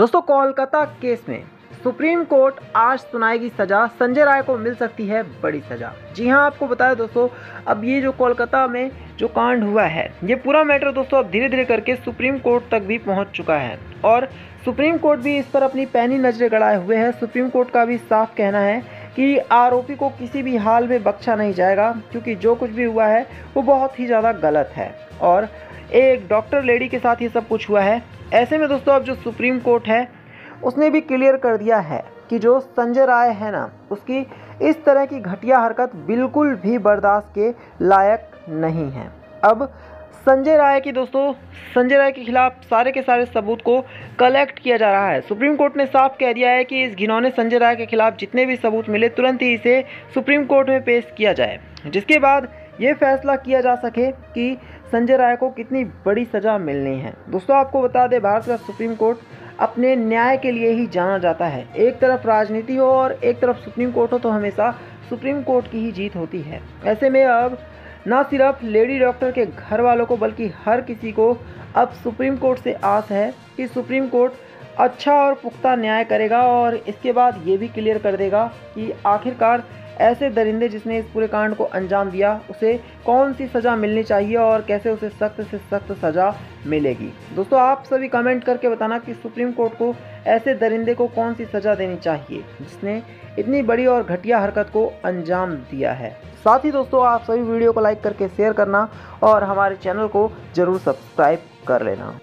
दोस्तों, कोलकाता केस में supreme court आज सुनाएगी सजा। संजय राय को मिल सकती है बड़ी सजा। जी हाँ आपको बताया दोस्तों, अब ये जो कोलकाता में जो कांड हुआ है, ये पूरा मैटर दोस्तों अब धीरे धीरे करके सुप्रीम कोर्ट तक भी पहुँच चुका है। और सुप्रीम कोर्ट भी इस पर अपनी पैनी नज़रें गड़ाए हुए हैं। सुप्रीम कोर्ट का भी साफ़ कहना है कि आरोपी को किसी भी हाल में बख्शा नहीं जाएगा, क्योंकि जो कुछ भी हुआ है, वो बहुत ही ज़्यादा गलत है। और एक डॉक्टर लेडी के साथ ये सब कुछ हुआ है। ऐसे में दोस्तों, अब जो सुप्रीम कोर्ट है, उसने भी क्लियर कर दिया है कि जो संजय राय है ना, उसकी इस तरह की घटिया हरकत बिल्कुल भी बर्दाश्त के लायक नहीं है। अब संजय राय की दोस्तों, संजय राय के खिलाफ सारे के सारे सबूत को कलेक्ट किया जा रहा है। सुप्रीम कोर्ट ने साफ़ कह दिया है कि इस घिनौने संजय राय के खिलाफ जितने भी सबूत मिले, तुरंत ही इसे सुप्रीम कोर्ट में पेश किया जाए। जिसके बाद ये फैसला किया जा सके कि संजय राय को कितनी बड़ी सज़ा मिलनी है। दोस्तों, आपको बता दें, भारत का सुप्रीम कोर्ट अपने न्याय के लिए ही जाना जाता है। एक तरफ़ राजनीति हो और एक तरफ़ सुप्रीम कोर्ट हो तो हमेशा सुप्रीम कोर्ट की ही जीत होती है। ऐसे में अब न सिर्फ़ लेडी डॉक्टर के घर वालों को, बल्कि हर किसी को अब सुप्रीम कोर्ट से आस है कि सुप्रीम कोर्ट अच्छा और पुख्ता न्याय करेगा और इसके बाद ये भी क्लियर कर देगा कि आखिरकार ऐसे दरिंदे जिसने इस पूरे कांड को अंजाम दिया, उसे कौन सी सज़ा मिलनी चाहिए और कैसे उसे सख्त से सख्त सज़ा मिलेगी? दोस्तों, आप सभी कमेंट करके बताना कि सुप्रीम कोर्ट को ऐसे दरिंदे को कौन सी सज़ा देनी चाहिए जिसने इतनी बड़ी और घटिया हरकत को अंजाम दिया है। साथ ही दोस्तों, आप सभी वीडियो को लाइक करके शेयर करना और हमारे चैनल को ज़रूर सब्सक्राइब कर लेना।